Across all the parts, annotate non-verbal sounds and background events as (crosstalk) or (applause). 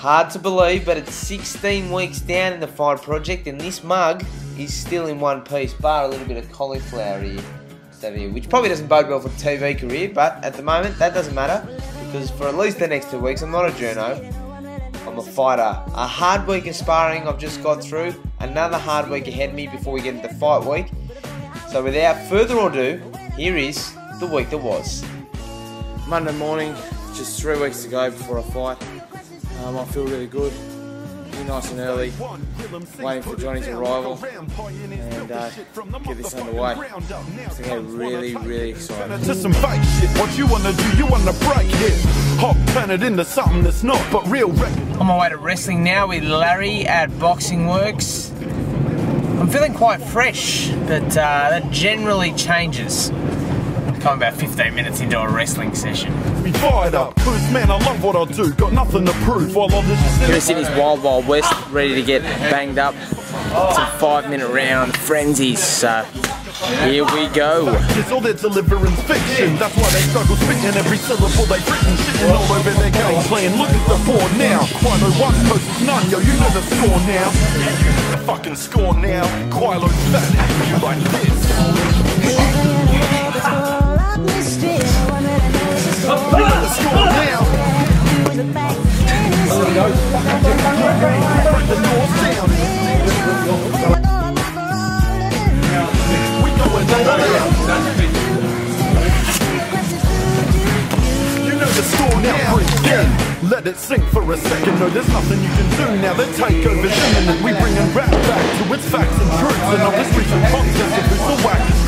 Hard to believe, but it's 16 weeks down in the fight project, and this mug is still in one piece, bar a little bit of cauliflower here, which probably doesn't bode well for TV career, but at the moment, that doesn't matter, because for at least the next two weeks, I'm not a journo, I'm a fighter. A hard week of sparring I've just got through, another hard week ahead of me before we get into fight week. So without further ado, here is the week that was. Monday morning, just three weeks to go before I fight. Um, I feel really good. Be nice and early, waiting for Johnny's arrival and uh, get this underway. So get really, really excited. To some fake shit, what you wanna do, you wanna break it. Hop, turn it into something that's not, but real. On my way to wrestling now with Larry at Boxing Works. I'm feeling quite fresh, but uh, that generally changes come about 15 minutes into a wrestling session. Be fired up, cause man, I love what I do. Got nothing to prove while I'm this. Here Sydney's Wild Wild West, ready to get banged up. Some five minute round frenzies. So here we go. It's all their deliverance fiction. That's why they struggle spitting every syllable they've written. Shitting all over their game plan. Look at the board now. Quilo one versus none. Yo, you know the score now. The fucking score now. Quilo's fat. You like this. Let it sink for a second, no there's nothing you can do now. The takeover's imminent, we bringing rap back to its facts and truths. And on this recent contest of who's the wackest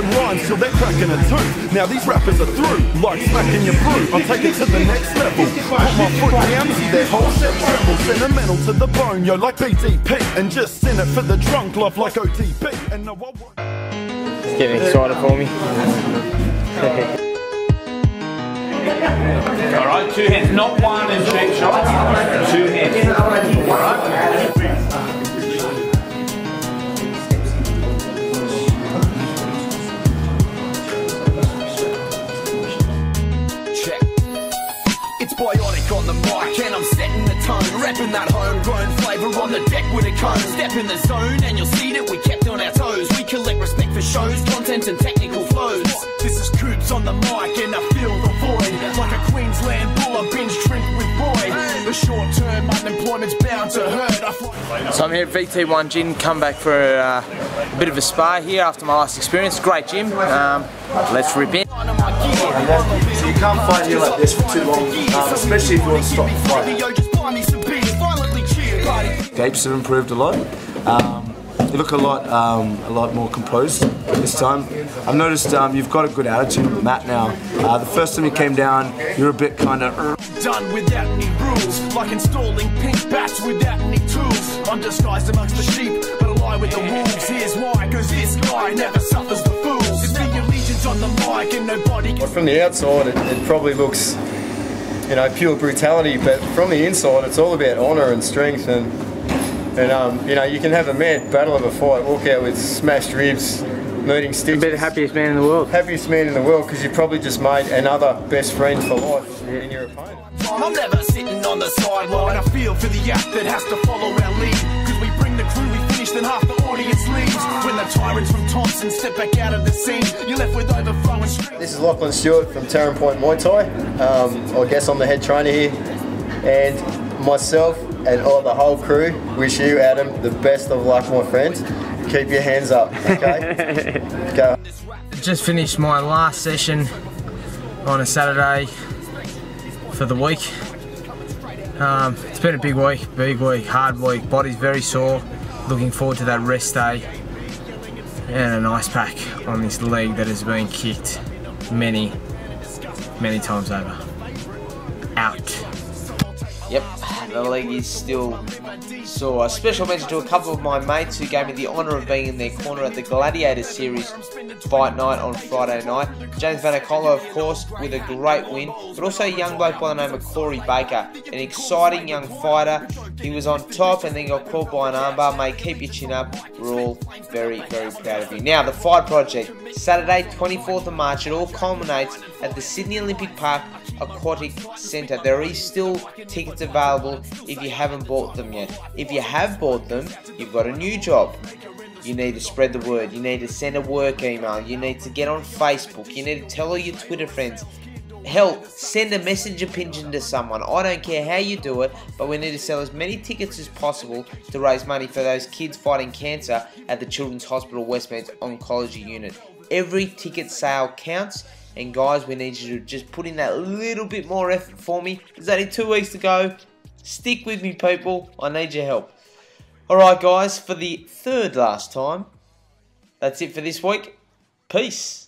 dropping rhymes till they're cracking a tooth Now these rappers are through, like smacking your brew I'll take it to the next level, put my foot down, see their whole shit tremble Sentimental to the bone, yo like BDP And just in it for the drunk love like OTP And no I won't. It's getting excited for me. Alright, two hands, not one and straight shots, two hands. Alright? Biotic on the mic and I'm setting the tone Rapping that homegrown flavour on the deck with a cone. Step in the zone and you'll see that we kept on our toes. We collect respect for shows, content and technical flows. This is Coops on the mic and I feel the void. Like a Queensland bull, I binge drink with Boyd The short term unemployment's bound to hurt. So I'm here at VT1 Gym, come back for uh, a bit of a spa here after my last experience. Great gym, um, let's rip in you can't fight here like this for too long, um, especially if you want to stop the fight. Gapes have improved a lot. Um, you look a lot, um, a lot more composed this time. I've noticed um, you've got a good attitude Matt now. Uh, the first time you came down, you were a bit kind of. Done without any rules, like installing pink bats without any tools. I'm disguised amongst the sheep, but I lie with the wolves. Here's why, cause this guy never suffers on the mic and nobody. Well, from the outside, it, it probably looks you know, pure brutality, but from the inside, it's all about honour and strength and and um, you know, you can have a mad battle of a fight, walk out with smashed ribs, meeting sticks. Be the happiest man in the world. Happiest man in the world because you probably just made another best friend for life yeah. in your opponent. I'm never sitting on the sideline. I feel for the act that has to follow our lead. Because we bring the crew, we finish, then half the audience leaves. When the tyrants from Thompson step back out of the scene, you're left with overflowing strings. This is Lachlan Stewart from Taren Point Muay Thai. Um, I guess I'm the head trainer here. And myself and all the whole crew wish you, Adam, the best of luck, my friend. Keep your hands up, okay? (laughs) Go. Just finished my last session on a Saturday for the week. Um, it's been a big week, big week, hard week. Body's very sore. Looking forward to that rest day and an ice pack on this leg that has been kicked many, many times over. Out. Yep, the league is still sore. A uh, special mention to a couple of my mates who gave me the honour of being in their corner at the Gladiator Series fight night on Friday night. James Vainikolo, of course, with a great win, but also a young bloke by the name of Corey Baker, an exciting young fighter. He was on top and then got caught by an armbar. Mate, keep your chin up. We're all very, very proud of you. Now, the Fight Project, Saturday, 24th of March. It all culminates at the Sydney Olympic Park Aquatic Centre. There is still tickets available if you haven't bought them yet. If you have bought them, you've got a new job. You need to spread the word. You need to send a work email. You need to get on Facebook. You need to tell all your Twitter friends. Hell, send a messenger pigeon to someone. I don't care how you do it, but we need to sell as many tickets as possible to raise money for those kids fighting cancer at the Children's Hospital Westmead Oncology Unit. Every ticket sale counts, and guys, we need you to just put in that little bit more effort for me. There's only two weeks to go. Stick with me, people. I need your help. Alright, guys, for the third last time, that's it for this week. Peace.